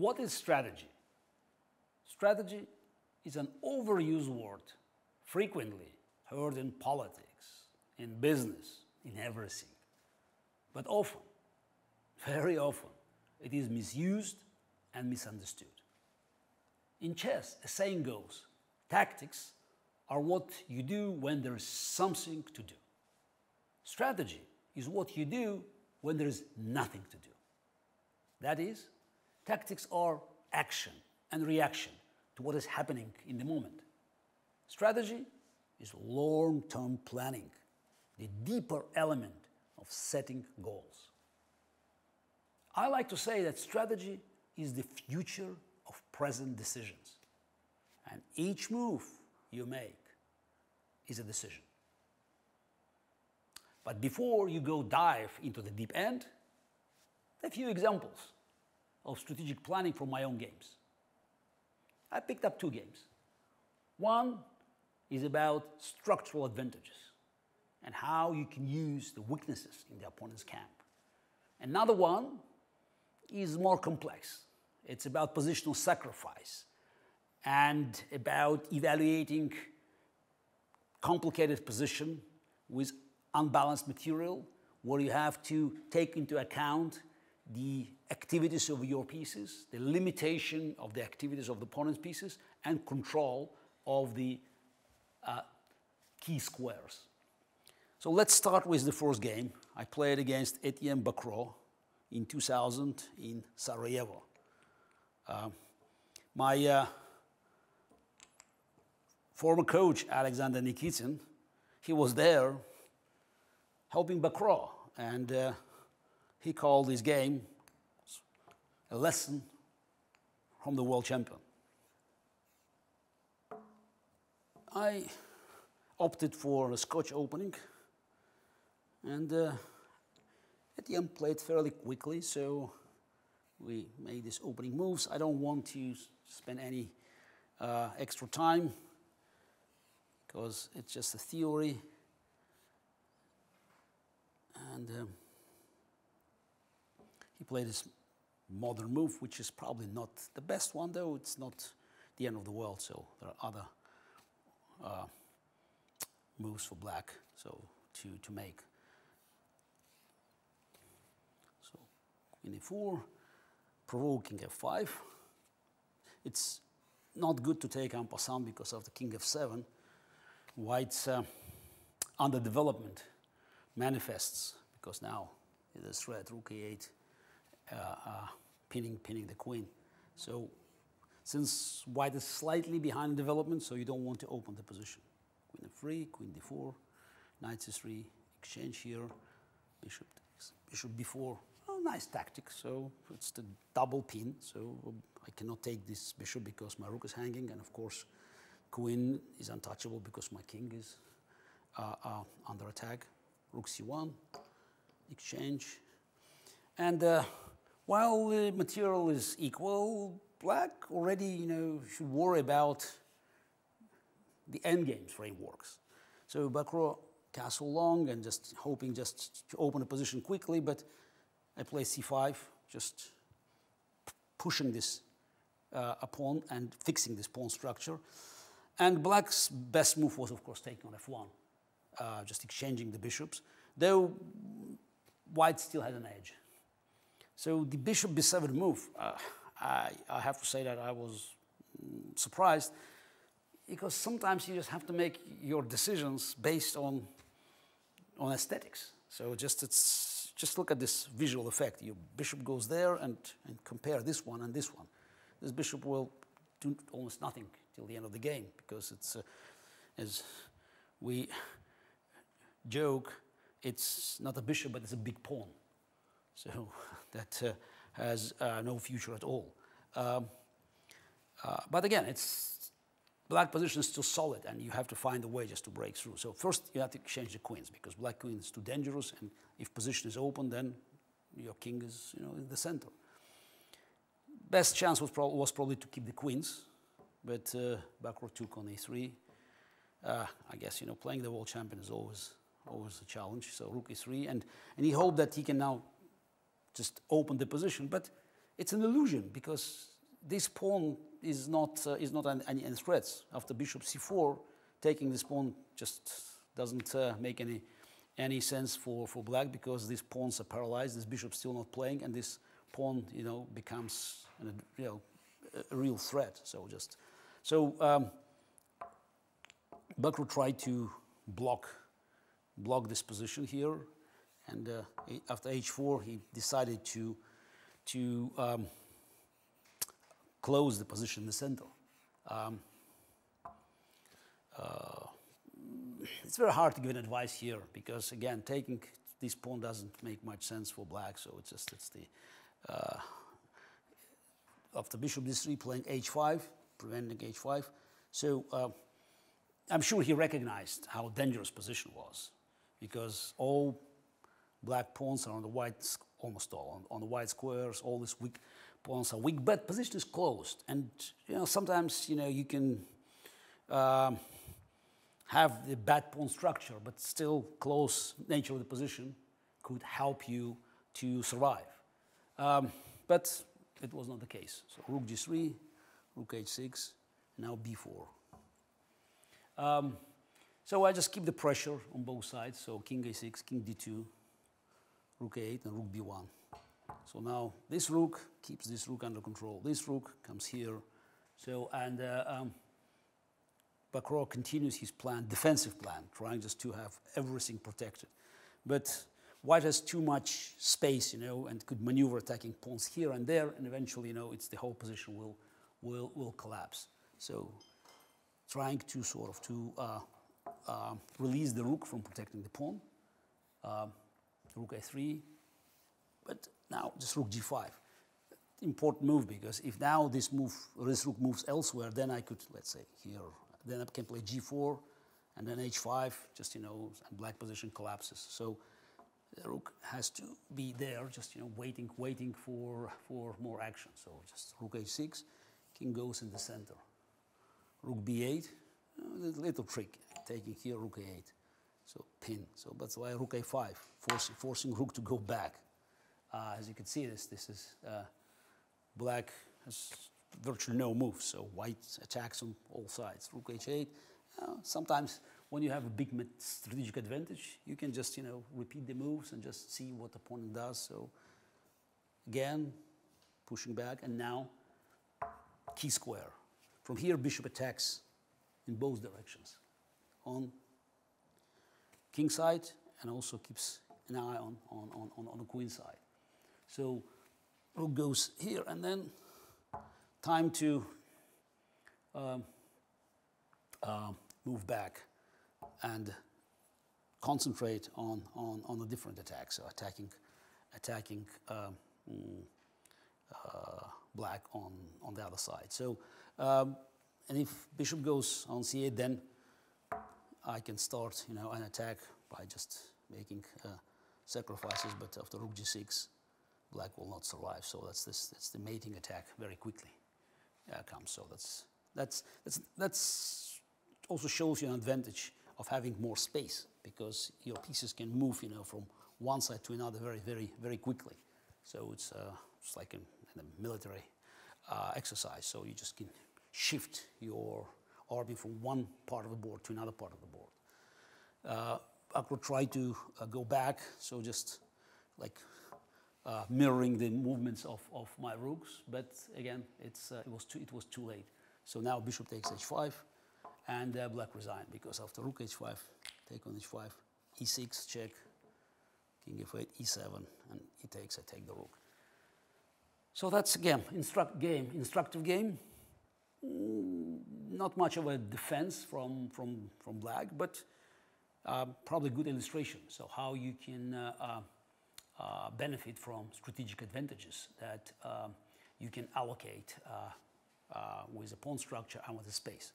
What is strategy? Strategy is an overused word, frequently heard in politics, in business, in everything. But often, very often, it is misused and misunderstood. In chess, a saying goes tactics are what you do when there is something to do. Strategy is what you do when there is nothing to do. That is, tactics are action and reaction to what is happening in the moment. Strategy is long term planning, the deeper element of setting goals. I like to say that strategy is the future of present decisions. And each move you make is a decision. But before you go dive into the deep end, a few examples of strategic planning from my own games. I picked up two games. One is about structural advantages and how you can use the weaknesses in the opponent's camp. Another one is more complex. It's about positional sacrifice and about evaluating complicated position with unbalanced material where you have to take into account the activities of your pieces, the limitation of the activities of the opponent's pieces, and control of the uh, key squares. So let's start with the first game. I played against Etienne Bacrot in 2000 in Sarajevo. Uh, my uh, former coach, Alexander Nikitin, he was there helping Bacrot, and uh, he called this game a lesson from the world champion. I opted for a Scotch opening, and uh, Etienne played fairly quickly, so we made these opening moves. I don't want to spend any uh, extra time because it's just a theory. And um, he played this modern move, which is probably not the best one, though it's not the end of the world. So there are other uh, moves for black so to, to make. So queen e4, provoking f5. It's not good to take en passant because of the king f7. White's uh, underdevelopment manifests because now it is threat rook e8 uh, uh, pinning pinning the queen. So since white is slightly behind development, so you don't want to open the position. Queen f3, queen d4, knight c3, exchange here, bishop takes, bishop b4. Oh, nice tactic. So it's the double pin. So I cannot take this bishop because my rook is hanging, and of course Queen is untouchable because my king is uh, uh, under attack. Rook c1, exchange. And uh, while the material is equal, black already you know, should worry about the endgame frameworks. So Bacrot castle long and just hoping just to open a position quickly, but I play c5, just pushing this uh, pawn and fixing this pawn structure. And black's best move was, of course, taking on f1, uh, just exchanging the bishops, though white still had an edge. So the bishop b7 move, uh, I, I, have to say that I was mm, surprised because sometimes you just have to make your decisions based on, on aesthetics. So just, it's, just look at this visual effect. Your bishop goes there and, and compare this one and this one. This bishop will do almost nothing till the end of the game because it's, uh, as we joke, it's not a bishop, but it's a big pawn. So that uh, has uh, no future at all. Um, uh, but again, it's black position is still solid, and you have to find a way just to break through. So first, you have to exchange the queens because black queen is too dangerous, and if position is open, then your king is you know in the center. Best chance was, was probably to keep the queens, but uh, Bacrot took on a3. Uh, I guess you know playing the world champion is always always a challenge. So rook e3, and and he hoped that he can now just open the position. But it's an illusion because this pawn is not, uh, is not any, any threats. After bishop c4, taking this pawn just doesn't uh, make any, any sense for, for black because these pawns are paralyzed, this bishop's still not playing, and this pawn, you know, becomes an, you know, a real threat. So just, so um, Bacrot tried to block, block this position here, and uh, after h4, he decided to, to um, close the position in the center. Um, uh, it's very hard to give an advice here because again, taking this pawn doesn't make much sense for black. So it's just it's the uh, after bishop d3 playing h5, preventing h5. So uh, I'm sure he recognized how dangerous position was because all black pawns are on the white, almost all on, on the white squares. All these weak pawns are weak, but position is closed, and you know sometimes you know you can. Um, have the bad pawn structure, but still close nature of the position could help you to survive. Um, but it was not the case. So rook g3, rook h6, now b4. Um, so I just keep the pressure on both sides. So king a6, king d2, rook a8, and rook b1. So now this rook keeps this rook under control. This rook comes here. So, and uh, um, Bacrot continues his plan, defensive plan, trying just to have everything protected. But White has too much space, you know, and could maneuver attacking pawns here and there, and eventually, you know, it's the whole position will, will, will collapse. So trying to sort of to uh, uh, release the rook from protecting the pawn. Uh, rook a3, but now just rook g5. Important move because if now this move, this rook moves elsewhere, then I could, let's say, here then I can play g4, and then h5, just, you know, and black position collapses. So the rook has to be there, just, you know, waiting, waiting for, for more action. So just rook h6, king goes in the center. Rook b8, a little trick, taking here rook a8. So pin, so that's why rook a5, forcing, forcing rook to go back. Uh, as you can see, this, this is uh, black has virtually no moves, so white attacks on all sides. Rook h8. Uh, sometimes when you have a big strategic advantage, you can just you know repeat the moves and just see what the opponent does. So again, pushing back, and now key square. From here, bishop attacks in both directions, on king side, and also keeps an eye on, on, on, on the queen side. So rook goes here, and then time to um, uh, move back and concentrate on, on, on a different attack, so attacking, attacking um, uh, black on, on the other side. So, um, and if bishop goes on c8, then I can start, you know, an attack by just making uh, sacrifices, but after rook g6, black will not survive. So that's, this, that's the mating attack very quickly uh, comes. So that's, that's, that's, that's also shows you an advantage of having more space because your pieces can move, you know, from one side to another very, very, very quickly. So it's, uh, it's like in, in a military uh, exercise. So you just can shift your army from one part of the board to another part of the board. Uh, I could try to uh, go back, so just like uh, mirroring the movements of, of my rooks, but again, it's, uh, it, was too, it was too late. So now bishop takes h5, and uh, black resign, because after rook h5, take on h5, e6, check, king f8, e7, and he takes, I take the rook. So that's, again, instruct game, instructive game. Mm, not much of a defense from, from, from black, but uh, probably good illustration. So how you can uh, uh, uh, benefit from strategic advantages that um, you can allocate uh, uh, with a pawn structure and with a space.